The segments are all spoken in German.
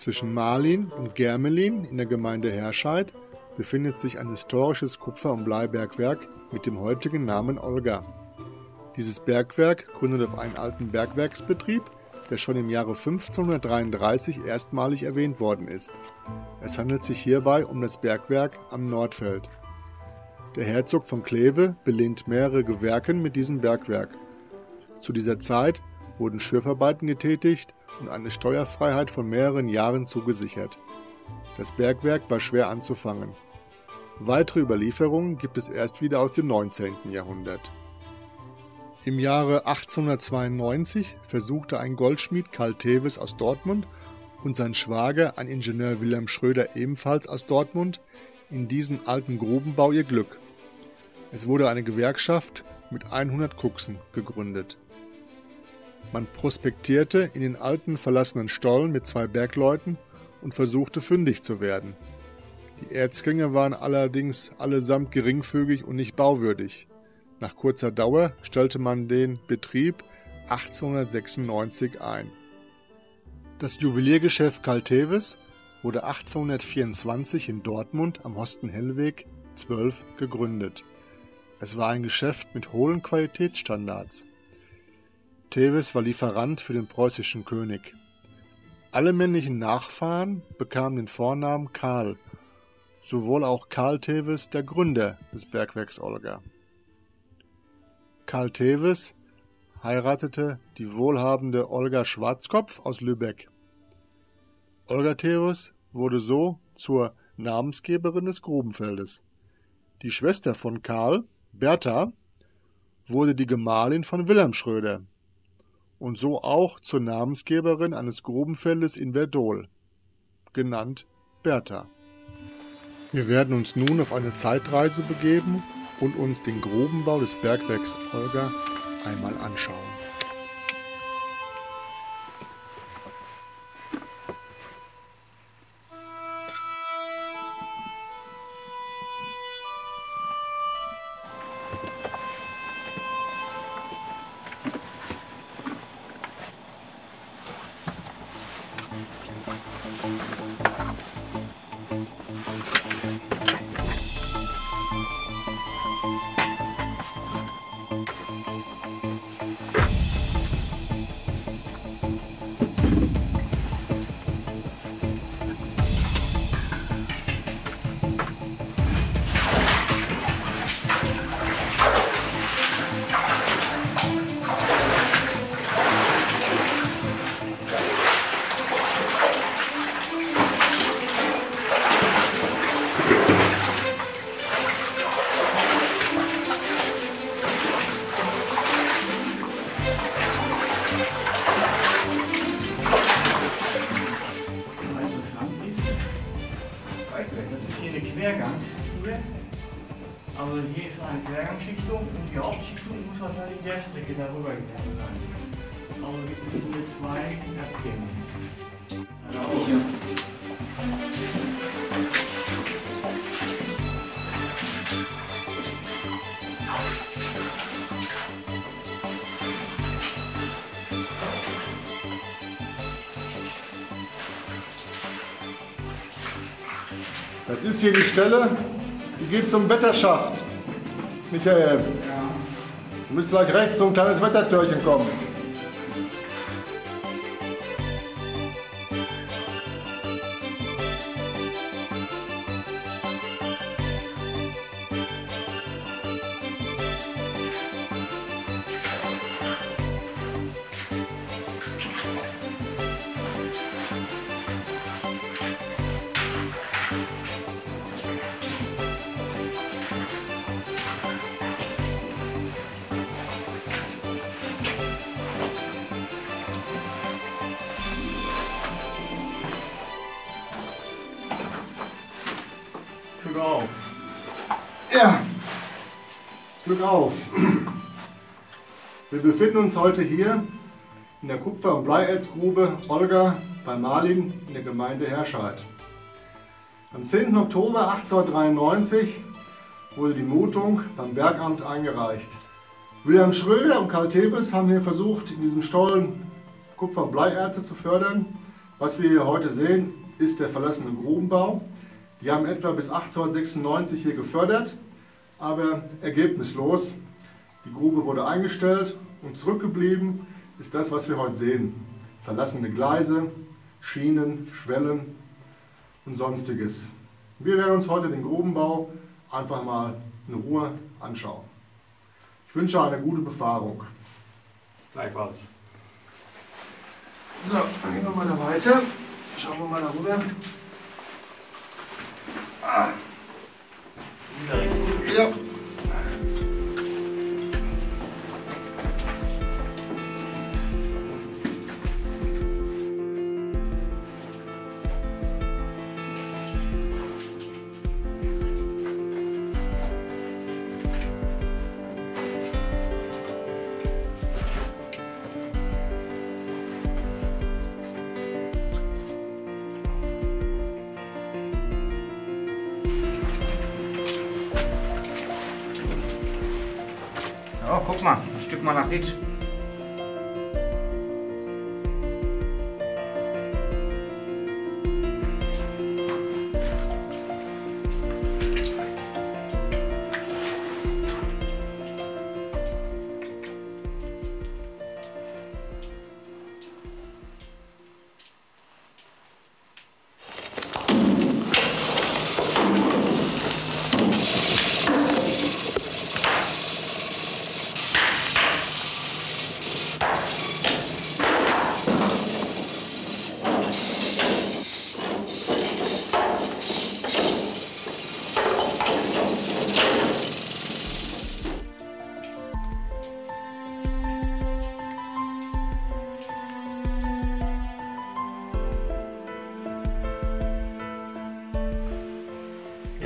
Zwischen Marlin und Germelin in der Gemeinde Herscheid befindet sich ein historisches Kupfer- und Bleibergwerk mit dem heutigen Namen Olga. Dieses Bergwerk gründet auf einen alten Bergwerksbetrieb, der schon im Jahre 1533 erstmalig erwähnt worden ist. Es handelt sich hierbei um das Bergwerk am Nordfeld. Der Herzog von Kleve belehnt mehrere Gewerken mit diesem Bergwerk. Zu dieser Zeit wurden Schürfarbeiten getätigt und eine Steuerfreiheit von mehreren Jahren zugesichert. Das Bergwerk war schwer anzufangen. Weitere Überlieferungen gibt es erst wieder aus dem 19. Jahrhundert. Im Jahre 1892 versuchte ein Goldschmied Karl Teves aus Dortmund und sein Schwager, ein Ingenieur Wilhelm Schröder ebenfalls aus Dortmund, in diesem alten Grubenbau ihr Glück. Es wurde eine Gewerkschaft mit 100 Kuxen gegründet. Man prospektierte in den alten verlassenen Stollen mit zwei Bergleuten und versuchte fündig zu werden. Die Erzgänge waren allerdings allesamt geringfügig und nicht bauwürdig. Nach kurzer Dauer stellte man den Betrieb 1896 ein. Das Juweliergeschäft Kalteves wurde 1824 in Dortmund am Hosten-Hellweg 12 gegründet. Es war ein Geschäft mit hohen Qualitätsstandards. Teves war Lieferant für den preußischen König. Alle männlichen Nachfahren bekamen den Vornamen Karl, sowohl auch Karl Teves, der Gründer des Bergwerks Olga. Karl Teves heiratete die wohlhabende Olga Schwarzkopf aus Lübeck. Olga Teves wurde so zur Namensgeberin des Grubenfeldes. Die Schwester von Karl, Bertha, wurde die Gemahlin von Wilhelm Schröder und so auch zur Namensgeberin eines Grubenfeldes in Verdol, genannt Bertha. Wir werden uns nun auf eine Zeitreise begeben und uns den Grubenbau des Bergwerks Olga einmal anschauen. Das ist hier die Stelle, die geht zum Wetterschacht. Michael, du müsst gleich rechts so ein kleines Wettertürchen kommen. Auf. Wir befinden uns heute hier in der Kupfer- und Bleierzgrube Olga bei Marlin in der Gemeinde Herscheid. Am 10. Oktober 1893 wurde die Mutung beim Bergamt eingereicht. Wilhelm Schröder und Karl Teves haben hier versucht, in diesem Stollen Kupfer- und Bleierze zu fördern. Was wir hier heute sehen, ist der verlassene Grubenbau. Die haben etwa bis 1896 hier gefördert, aber ergebnislos. Die Grube wurde eingestellt und zurückgeblieben ist das, was wir heute sehen. Verlassene Gleise, Schienen, Schwellen und sonstiges. Wir werden uns heute den Grubenbau einfach mal in Ruhe anschauen. Ich wünsche eine gute Befahrung. Gleichfalls. So, dann gehen wir mal da weiter. Schauen wir mal darüber. Ah. Ja. Ja, guck mal, ein Stück Malachit.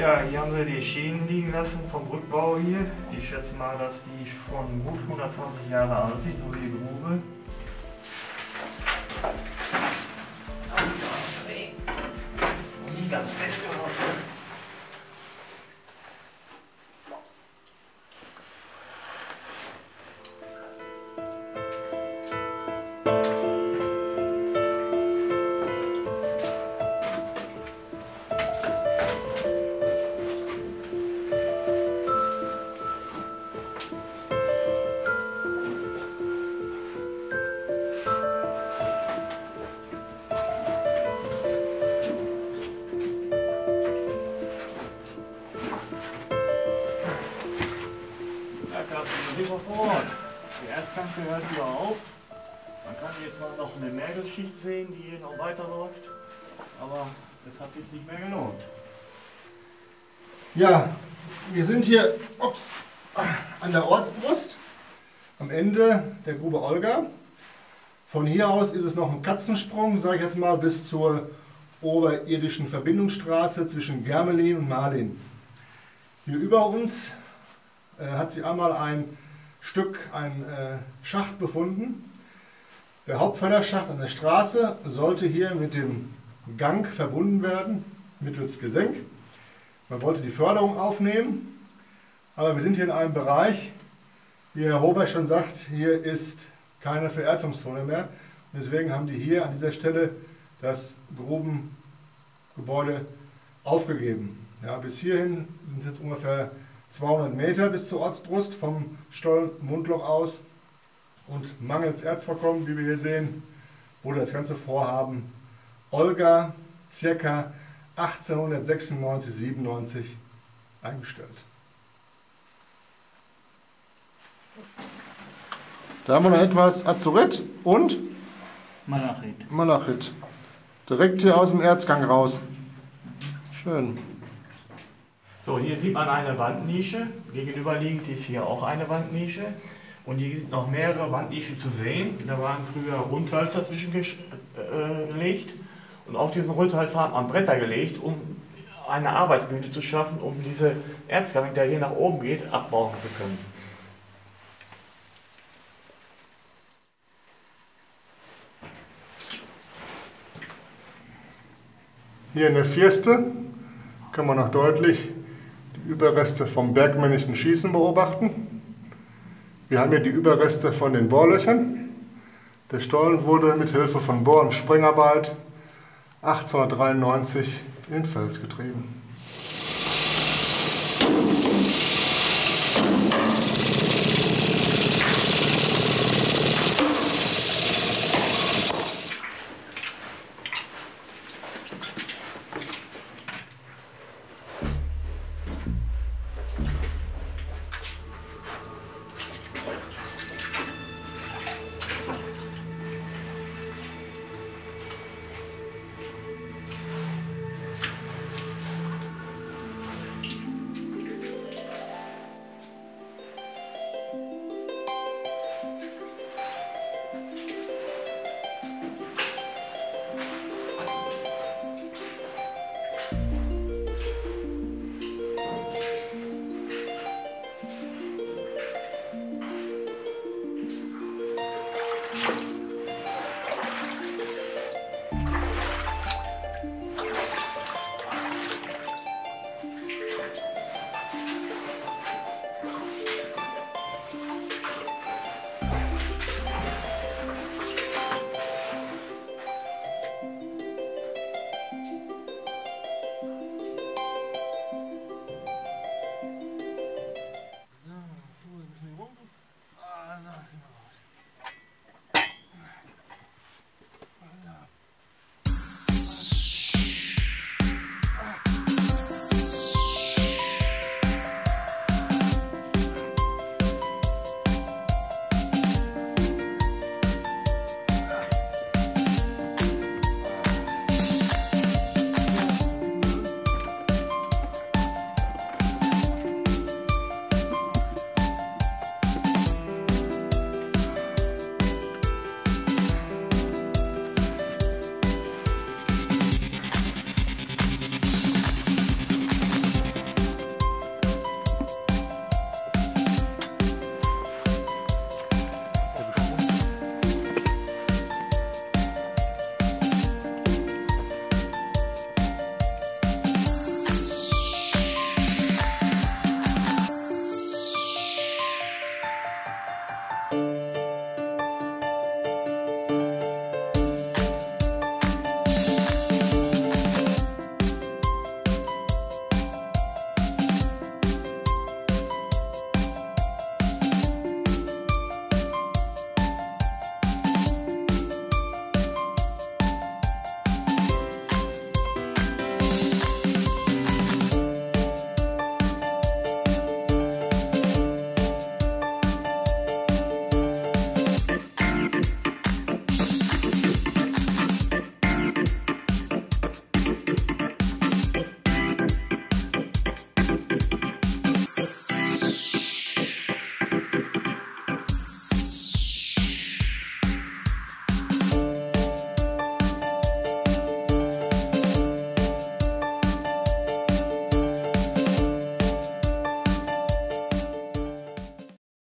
Ja, hier haben sie die Schienen liegen lassen vom Rückbau hier. Ich schätze mal, dass die von gut 120 Jahre alt sind, so wie die Grube. Erstkante hört wieder auf. Man kann hier zwar noch eine Mergelschicht sehen, die hier noch weiterläuft, aber es hat sich nicht mehr gelohnt. Ja, wir sind hier ups, an der Ortsbrust, am Ende der Grube Olga. Von hier aus ist es noch ein Katzensprung, sage ich jetzt mal, bis zur oberirdischen Verbindungsstraße zwischen Germelin und Marlin. Hier über uns äh, hat sie einmal ein Stück, ein äh, Schacht befunden. Der Hauptförderschacht an der Straße sollte hier mit dem Gang verbunden werden, mittels Gesenk. Man wollte die Förderung aufnehmen, aber wir sind hier in einem Bereich, wie Herr Hober schon sagt, hier ist keine Vererzungszone mehr. Und deswegen haben die hier an dieser Stelle das Grubengebäude aufgegeben. Ja, bis hierhin sind jetzt ungefähr 200 Meter bis zur Ortsbrust vom Stollen-Mundloch aus. Und mangels Erzvorkommen, wie wir hier sehen, wurde das ganze Vorhaben Olga ca. 1896, 97 eingestellt. Da haben wir noch etwas Azurit und Malachit. Malachit. Direkt hier aus dem Erzgang raus. Schön. So, hier sieht man eine Wandnische. Gegenüberliegend ist hier auch eine Wandnische. Und hier sind noch mehrere Wandnischen zu sehen. Da waren früher Rundhölzer zwischengelegt. Und auf diesen Rundhölzer hat man Bretter gelegt, um eine Arbeitsbühne zu schaffen, um diese Erzgang, der hier nach oben geht, abbauen zu können. Hier in der Firste kann man noch deutlich Überreste vom bergmännischen Schießen beobachten. Wir haben hier die Überreste von den Bohrlöchern. Der Stollen wurde mit Hilfe von Bohr- und Sprengarbeit 1893 in Fels getrieben.